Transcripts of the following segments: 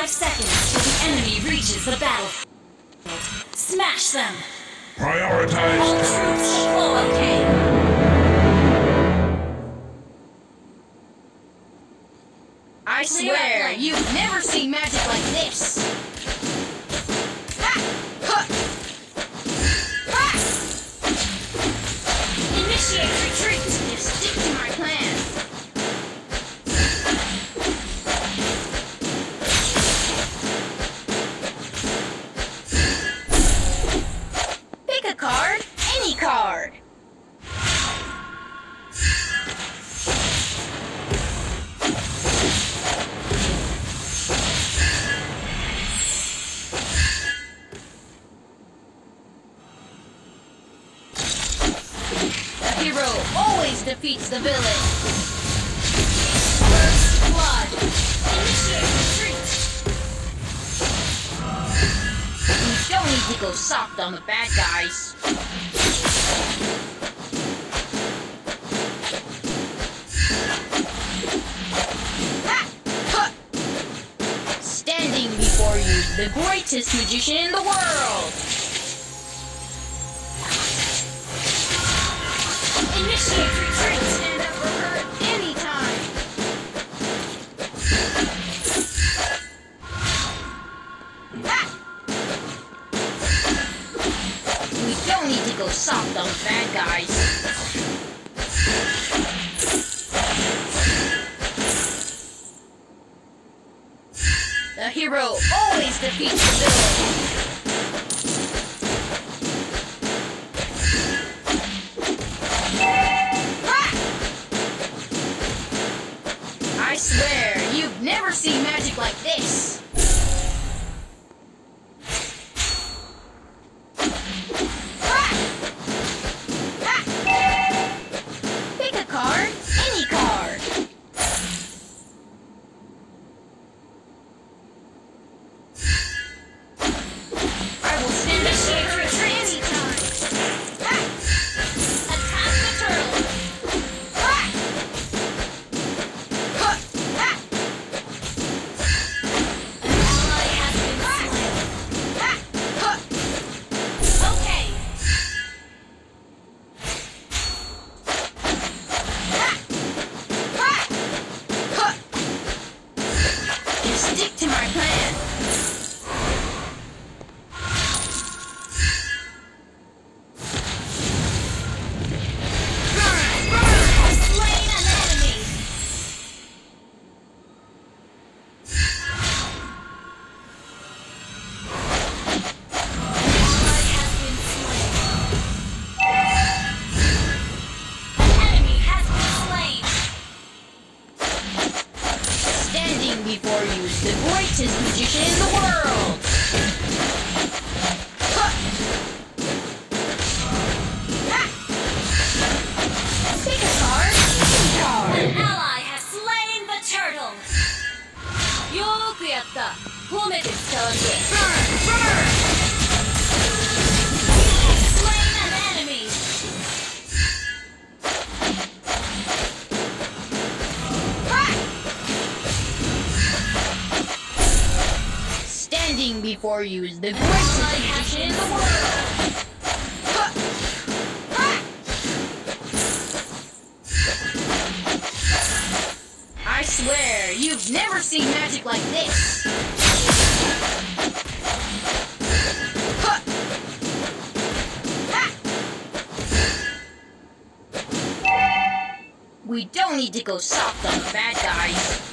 five seconds till the enemy reaches the battlefield. Smash them! Prioritize troops! Oh, Overkill! I swear, you've never seen magic like this! Go soft on the bad guys. Standing before you, the greatest magician in the world! Initiate retreat and overheard anytime! Ha! go stop those bad guys. The hero always defeats the villain. for you is the greatest in the world! I swear, you've never seen magic like this! We don't need to go soft on the bad guys.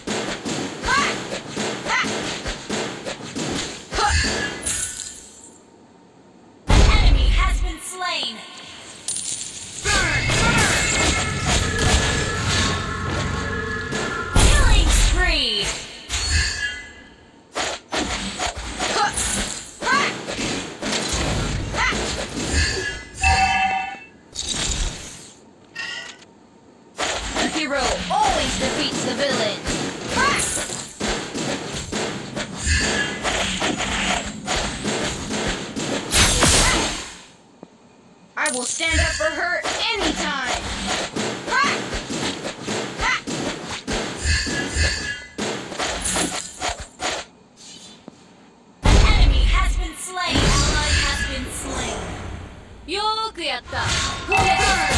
ークやった。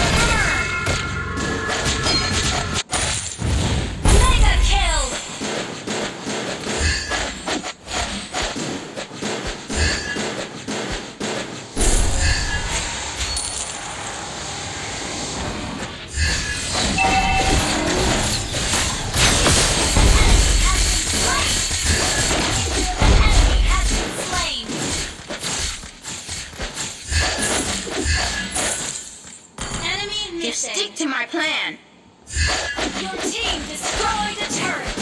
Just stick to my plan. Your team destroyed a turret.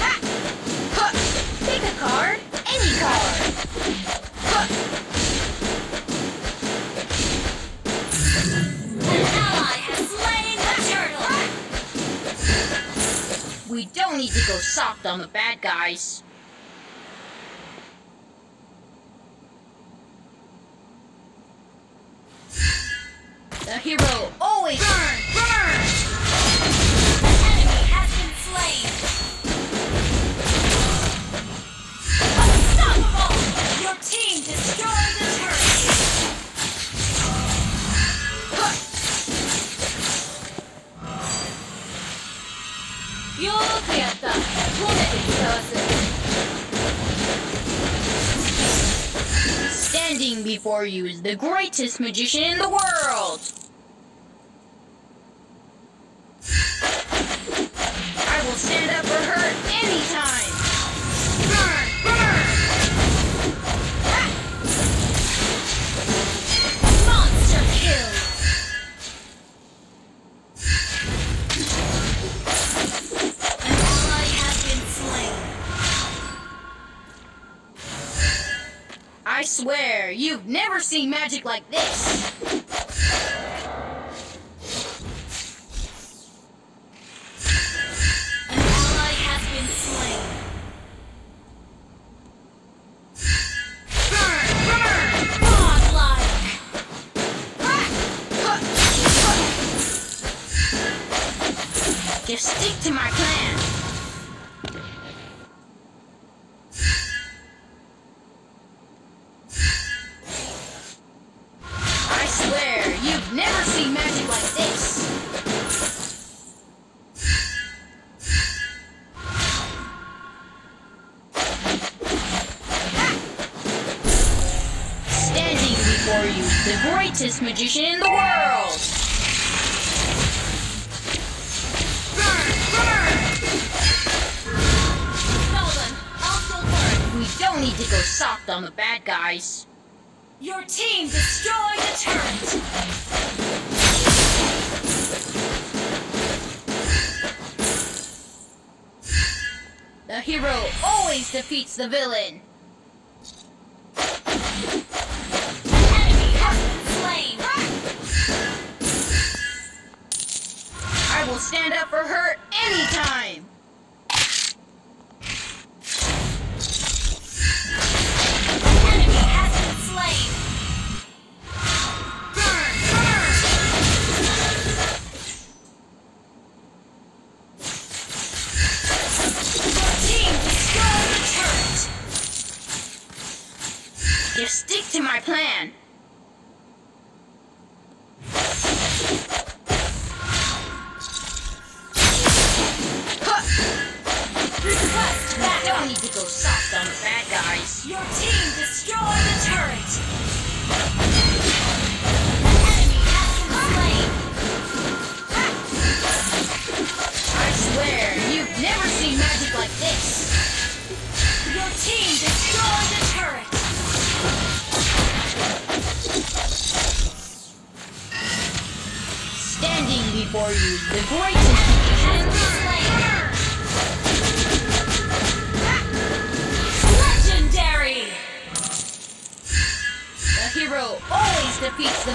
Ha! Huh! Pick a card. Any card. Huh! An ally has slain the turtle. We don't need to go soft on the bad guys. The hero always burn, burn. Enemy has been slain. Unstoppable! Your team destroyed the turret. Yo くやった褒めて使わす Standing before you is the greatest magician in the world. I swear, you've never seen magic like this. Magician in the world. We don't need to go soft on the bad guys. Your team destroyed a turret. The hero always defeats the villain. Will stand up for her anytime.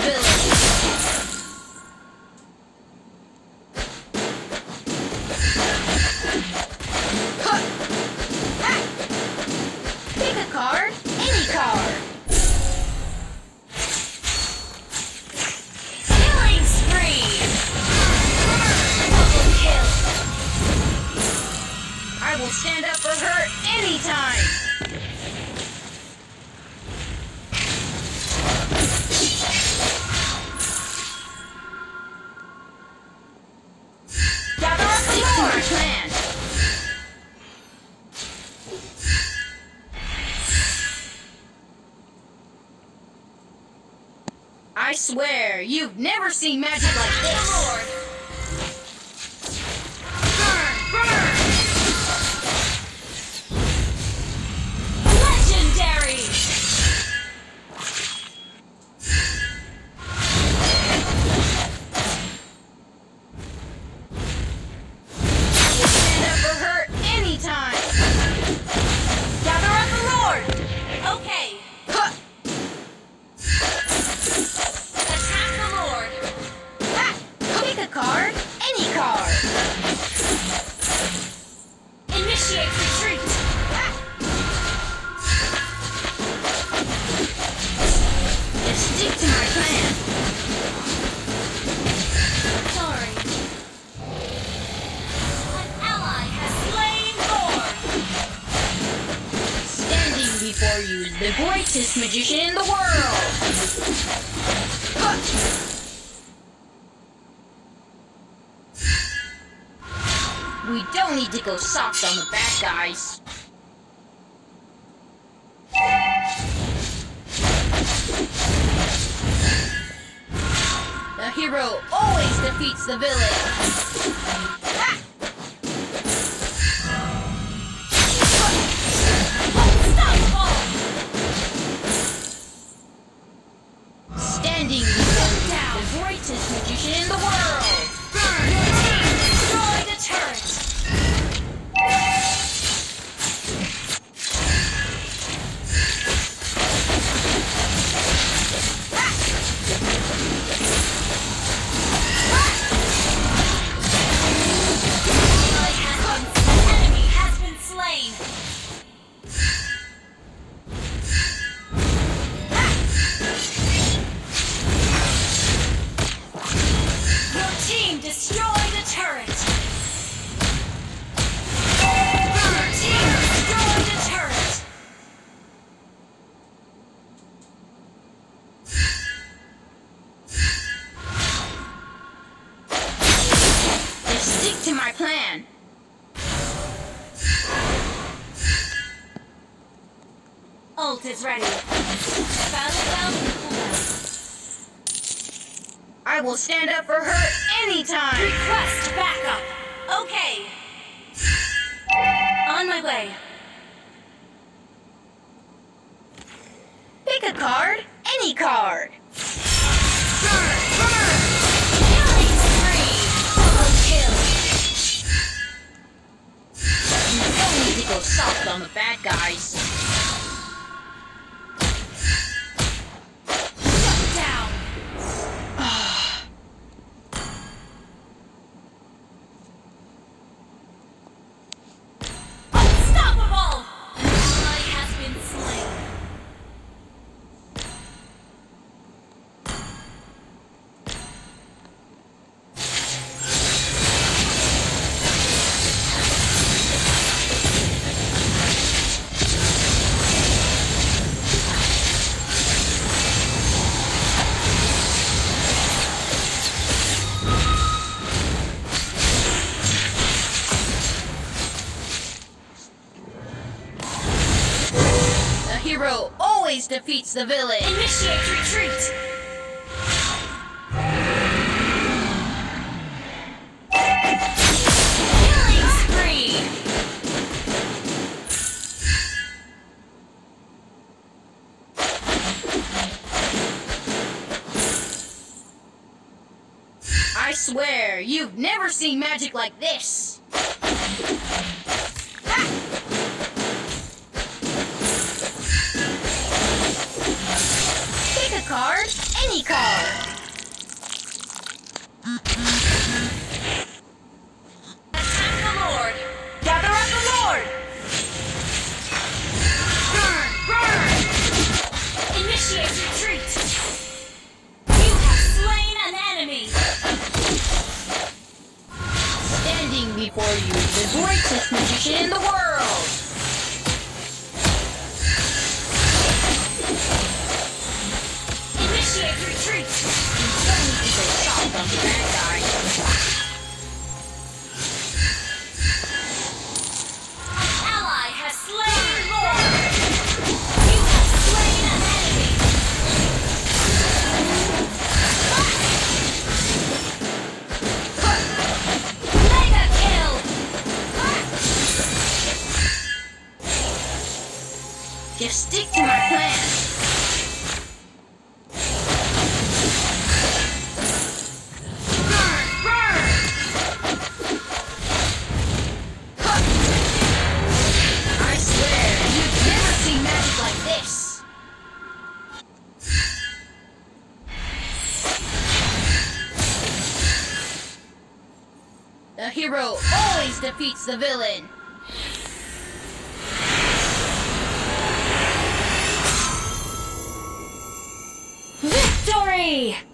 Defeats swear, you've never seen magic like this. the greatest magician in the world! We don't need to go soft on the bad guys. The hero always defeats the villain. my plan. Ult is ready. I will stand up for her anytime. Request backup. Okay. On my way. Pick a card. Any card. on the bad guys. the village. Initiate retreat! I swear, you've never seen magic like this! Hero always defeats the villain. Victory!